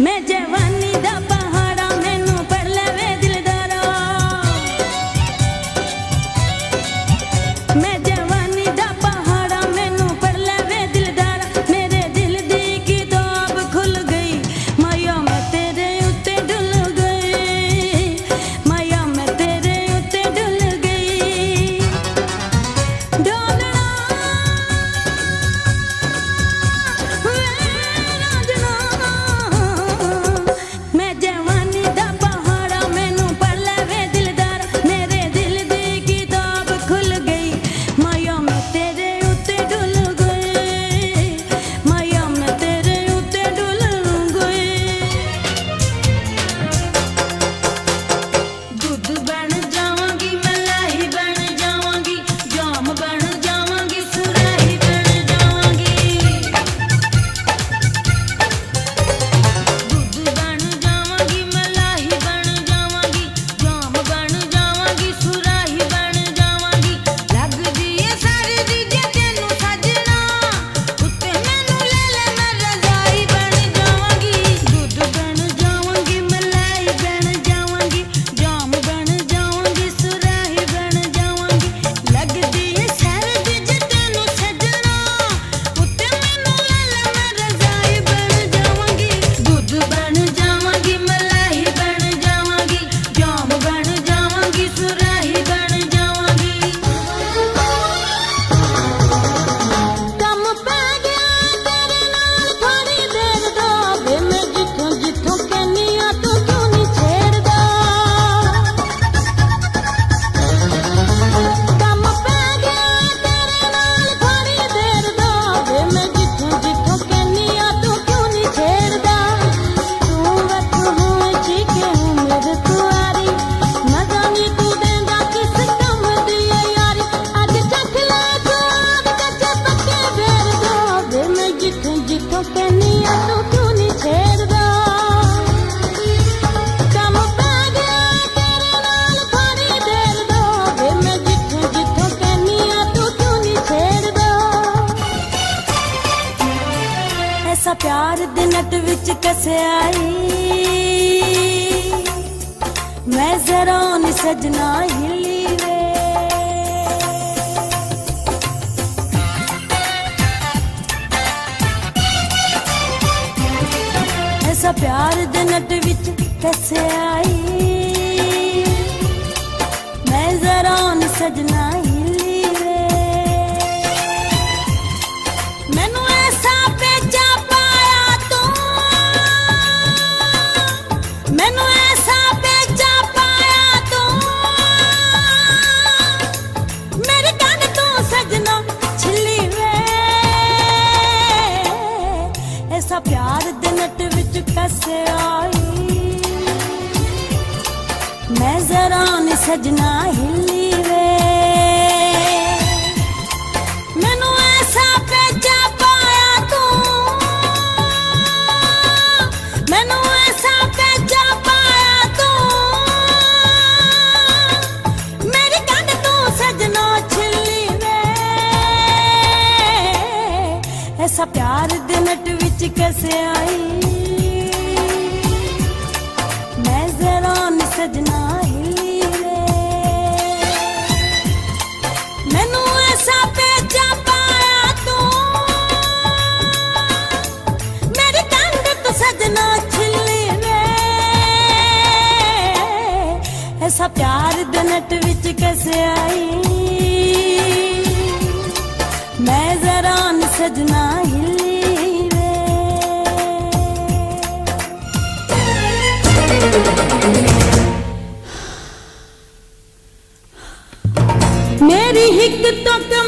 Me ਸਾ ਪਿਆਰ ਦੇ ਨਟ ਵਿੱਚ ਕਸਿਆ ਈ ਮੈਂ ਜ਼ਰਾ ਨੀ ਸਜਣਾ ਹਿੱਲੀ ਸਾ ਪਿਆਰ ਦੇ ਨਟ ਵਿੱਚ ਕਸਿਆ ਈ ਮੈਂ ਜ਼ਰਾ ਨੀ ਸਜਣਾ ਮੈਨੂੰ ਮੇਰੇ ਤੋਂ ਸਜਣਾ ਪਿਆਰ ਦੇ ਵਿੱਚ ਕਸੇ ਮੈਂ ਜ਼ਰਾ ਸਜਣਾ ਹਿੱਲੀ ਵੇ। से आई The doctor.